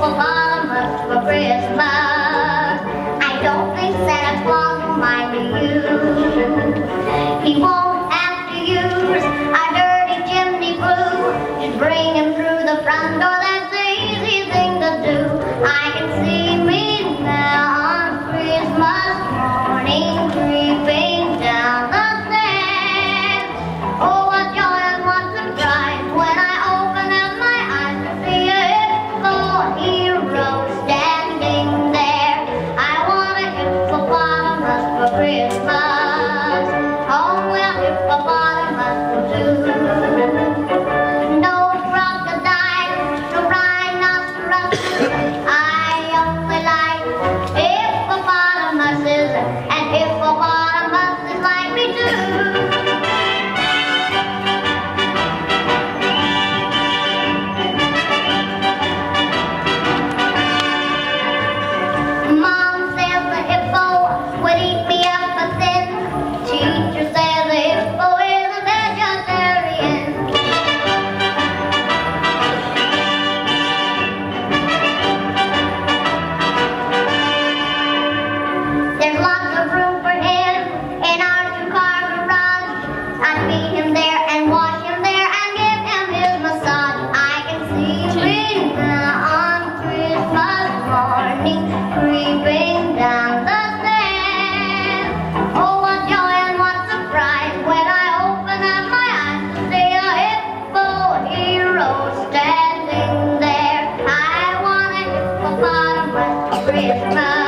for Mama for Christmas. I don't think Santa Claus will mind you. Krishna.